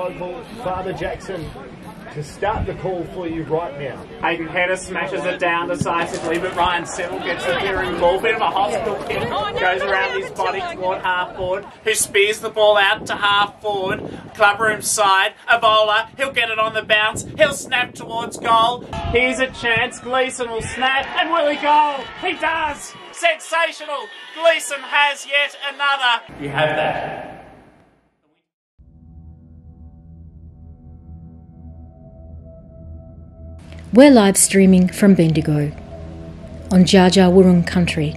local, Father Jackson, to start the call for you right now. Hayden Hedder smashes it down decisively, but Ryan Settle gets the clearing ball. Bit of a hospital kick. Goes around his body toward half forward, who spears the ball out to half forward. Clubroom side. Ebola, he'll get it on the bounce. He'll snap towards goal. Here's a chance. Gleeson will snap, and will he goal? He does! Sensational! Gleeson has yet another. You have that. We're live streaming from Bendigo on Dja Dja Wurrung country.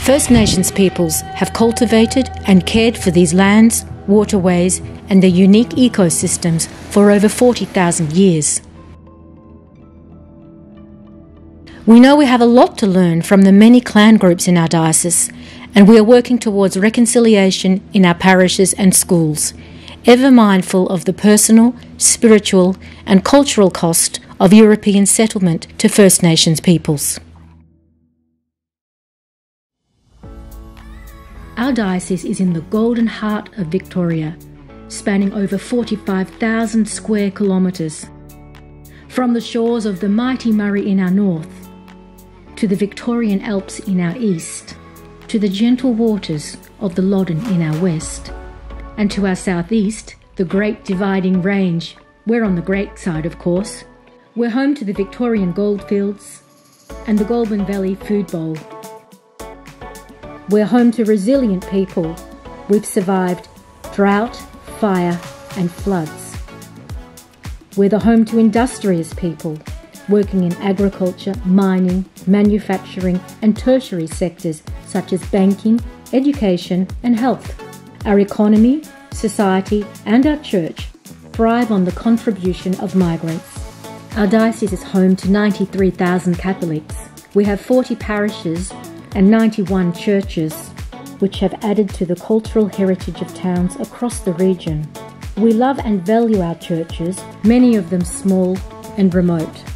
First Nations peoples have cultivated and cared for these lands, waterways, and their unique ecosystems for over 40,000 years. We know we have a lot to learn from the many clan groups in our diocese, and we are working towards reconciliation in our parishes and schools, ever mindful of the personal, spiritual, and cultural cost of European settlement to First Nations peoples. Our diocese is in the golden heart of Victoria, spanning over 45,000 square kilometres. From the shores of the mighty Murray in our north, to the Victorian Alps in our east, to the gentle waters of the Loddon in our west, and to our southeast, the Great Dividing Range. We're on the great side, of course. We're home to the Victorian goldfields and the Goulburn Valley Food Bowl. We're home to resilient people. We've survived drought, fire, and floods. We're the home to industrious people working in agriculture, mining, manufacturing, and tertiary sectors such as banking, education, and health. Our economy, society, and our church thrive on the contribution of migrants. Our diocese is home to 93,000 Catholics. We have 40 parishes and 91 churches, which have added to the cultural heritage of towns across the region. We love and value our churches, many of them small and remote.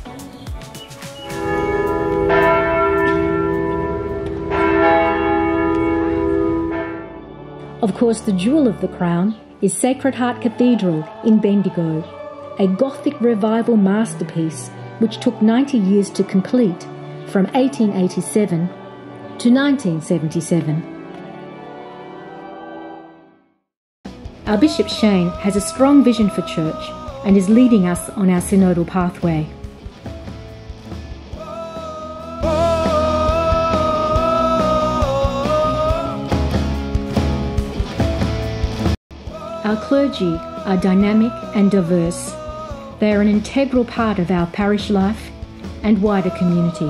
Of course, the jewel of the crown is Sacred Heart Cathedral in Bendigo, a Gothic revival masterpiece which took 90 years to complete from 1887 to 1977. Our Bishop Shane has a strong vision for church and is leading us on our synodal pathway. Our clergy are dynamic and diverse. They are an integral part of our parish life and wider community.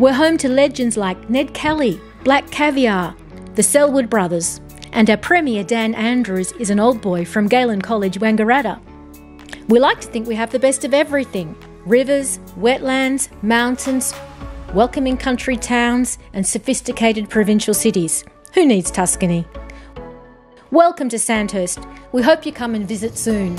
We're home to legends like Ned Kelly, Black Caviar, the Selwood brothers, and our Premier Dan Andrews is an old boy from Galen College, Wangaratta. We like to think we have the best of everything rivers, wetlands, mountains, welcoming country towns, and sophisticated provincial cities. Who needs Tuscany? Welcome to Sandhurst. We hope you come and visit soon.